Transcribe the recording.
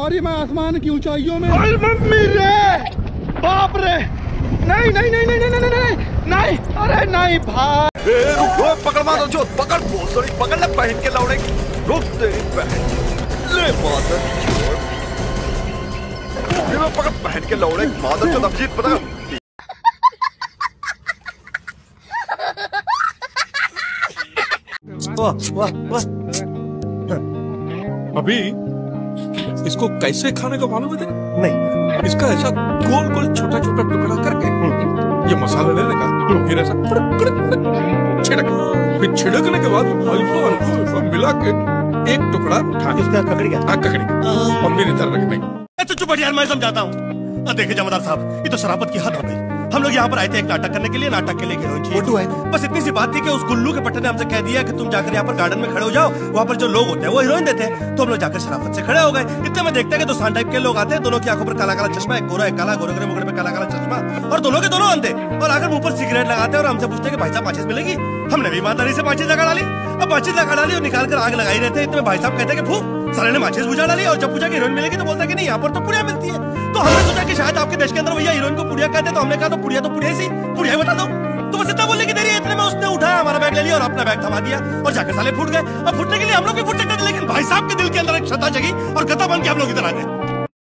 और ये मैं आसमान की ऊंचाइयों में ओए मम्मी रे! बाप रे! नहीं नहीं नहीं नहीं नहीं नहीं नहीं नहीं अरे नहीं भाई। ए, रुक रुक पकड़ मारो जो पकड़ भोसड़ी पकड़ ले पहन के लौड़े। रुक तेरी बहन ले मादर चोद ये मैं पकड़ पहन के लौड़े मादर चोद अभिजीत पता वाह वाह वाह। अभी इसको कैसे खाने का मालूम है नहीं। इसका ऐसा गोल गोल छोटा छोटा टुकड़ा करके ये मसाला लेने का फिर ऐसा छिड़क। फिर छिड़कने के बाद अल्फ़ा मिला के एक टुकड़ा उठा के इसका ककड़ी हाँ ककड़ी और मेरी तरह रखने का। तो चुप यार मैं समझाता हूँ। अब देखिए जमादार साहब ये तो शराबत की हद हो गई। हम लोग यहाँ पर आए थे एक नाटक करने के लिए नाटक के लिए हीरोइन चाहिए फ़ोटो है। बस इतनी सी बात थी कि उस गुल्लू के पट्टे ने हमसे कह दिया कि तुम जाकर यहाँ पर गार्डन में खड़े हो जाओ वहाँ पर जो लोग होते हैं वो हीरोइन देते हैं। तो हम लोग जाकर शराफत से खड़े हो गए। इतने में देखते हैं कि दो सान टाइप के लोग आते हैं दोनों की आँखों पर काला काला चश्मा एक गोरा एक काला गोरे गोरे मुगड़े पे काला काला चश्मा और दोनों के दोनों अंधे। और आकर मुँह पर सिगरेट लगाते हैं और हमसे पूछते हैं कि भाई साहब माचिस मिलेगी? हमने भी ईमानदारी से माचिस लगा डाली। अब माचिस लगा डाली और निकाल कर आग लगाई रहते हैं। इतने भाई साहब कहते हैं कि फू साले ने माचिस बुझा डाली और जब पूछा कि हीरोइन मिलेगी तो बोलता है कि नहीं यहाँ पर तो पुड़िया मिलती है। तो हमने सोचा शायद आपके देश के अंदर भैया हीरोइन को पुड़िया कहते तो हमने कहा तो पुड़िया तो पुड़िया सी, पुड़िया बता दो। तो बस इतना बोलने की देरी इतने में उसने उठाया, हमारा बैग ले लिया और अपना बैग थमा दिया और जाकर साले फूट गए। अब फूटने के लिए हम लोग भी फूट सकते थे, लेकिन भाई साहब के दिल के अंदर एक श्रद्धा जगी और गदा बन के हम लोग इधर आ गए।